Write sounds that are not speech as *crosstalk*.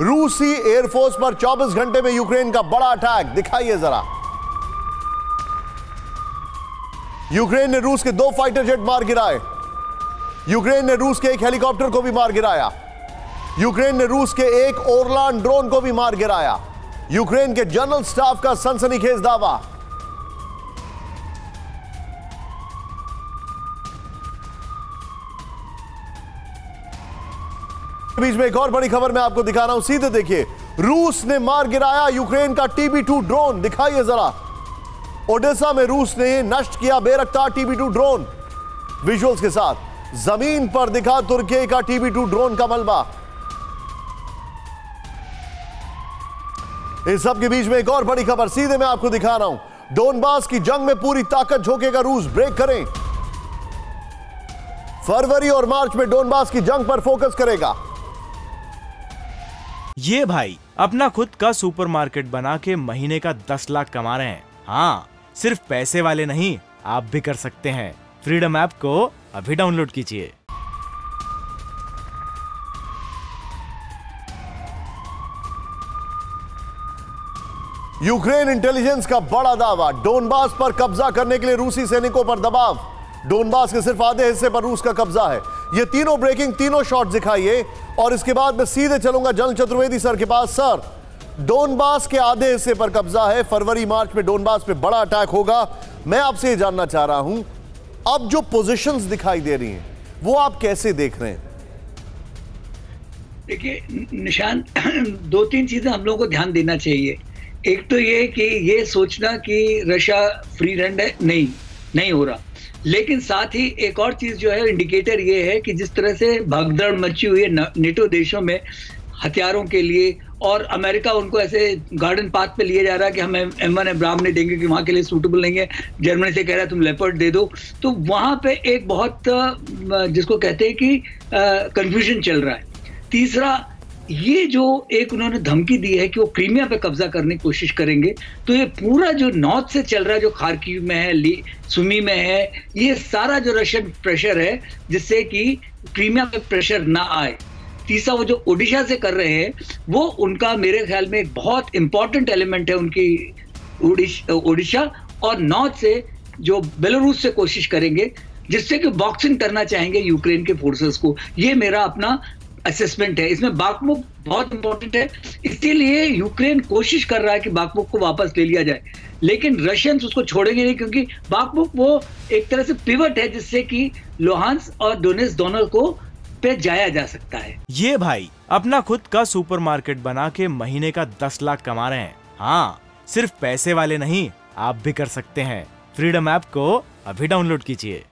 रूसी एयरफोर्स पर 24 घंटे में यूक्रेन का बड़ा अटैक। दिखाइए जरा। यूक्रेन ने रूस के दो फाइटर जेट मार गिराए। यूक्रेन ने रूस के एक हेलीकॉप्टर को भी मार गिराया। यूक्रेन ने रूस के एक ओरलान ड्रोन को भी मार गिराया। यूक्रेन के जनरल स्टाफ का सनसनीखेज दावा। बीच में एक और बड़ी खबर मैं आपको दिखा रहा हूँ। सीधे देखिए, रूस ने मार गिराया यूक्रेन का टीबी टू ड्रोन दिखाइए जरा। ओडेसा में रूस ने नष्ट किया Bayraktar TB two drone visuals के साथ। ज़मीन पर दिखा तुर्की का टीबी टू ड्रोन का मलबा। इस सब के बीच में एक और बड़ी खबर सीधे मैं आपको दिखा रहा हूँ। डोनबास की जंग में पूरी ताकत झोंकेगा रूस। ब्रेक करें। फरवरी और मार्च में डोनबास की जंग पर फोकस करेगा। ये भाई अपना खुद का सुपरमार्केट बना के महीने का दस लाख कमा रहे हैं। हाँ सिर्फ़ पैसे वाले नहीं, आप भी कर सकते हैं। फ्रीडम ऐप को अभी डाउनलोड कीजिए। यूक्रेन इंटेलिजेंस का बड़ा दावा, डोनबास पर कब्जा करने के लिए रूसी सैनिकों पर दबाव। डोनबास के सिर्फ़ आधे हिस्से पर रूस का कब्जा है। ये तीनों ब्रेकिंग तीनों शॉट दिखाइए, और इसके बाद मैं सीधे चलूँगा जनरल चतुर्वेदी सर के पास। सर, डोनबास के आधे हिस्से पर कब्जा है। फरवरी, मार्च में डोनबास पे बड़ा अटैक होगा। मैं आपसे ये जानना चाह रहा हूँ, अब जो पोजीशंस दिखाई दे रही हैं, वो आप कैसे देख रहे हैं? देखिए, निशान, *clears throat* दो तीन चीज़ें हम लोगों को ध्यान देना चाहिए। एक तो ये कि ये सोचना कि रशिया फ्री रन है, नहीं नहीं हो रहा। लेकिन साथ ही एक और चीज़ जो है इंडिकेटर ये है कि जिस तरह से भगदड़ मची हुई है नेटो देशों में हथियारों के लिए, और अमेरिका उनको ऐसे गार्डन पाथ पे लिए जा रहा है कि हम एम वन एब्राम नहीं देंगे कि वहाँ के लिए सूटेबल नहीं है। जर्मनी से कह रहा है, तुम लेपर्ड दे दो। तो वहाँ पे एक बहुत जिसको कहते हैं कि कंफ्यूजन चल रहा है। तीसरा ये जो एक उन्होंने धमकी दी है कि वो क्रीमिया पे कब्जा करने की कोशिश करेंगे तो ये पूरा जो नॉर्थ से चल रहा है, जो खारकीव में है सुमी में है, ये सारा जो रशियन प्रेशर है, जिससे कि क्रीमिया पे प्रेशर ना आए। तीसरा, वो जो ओडिशा से कर रहे हैं, वो उनका मेरे ख्याल में एक बहुत इंपॉर्टेंट एलिमेंट है उनकी ओडिशा और नॉर्थ से जो बेलारूस से कोशिश करेंगे, जिससे कि बॉक्सिंग करना चाहेंगे यूक्रेन के फोर्सेस को। ये मेरा अपना असेसमेंट है। इसमें बाकमुक बहुत इंपॉर्टेंट है। इसीलिए यूक्रेन कोशिश कर रहा है कि बाकमुक को वापस ले लिया जाए। लेकिन रशियंस उसको छोड़ेंगे नहीं क्योंकि बाकमुक वो एक तरह से पिवट है जिससे कि लोहांस और डोनेस दोनों को पे जाया जा सकता है। ये भाई, अपना खुद का सुपरमार्केट बना के महीने का दस लाख कमा रहे हैं। हाँ सिर्फ़ पैसे वाले नहीं, आप भी कर सकते हैं। फ्रीडम ऐप को अभी डाउनलोड कीजिए।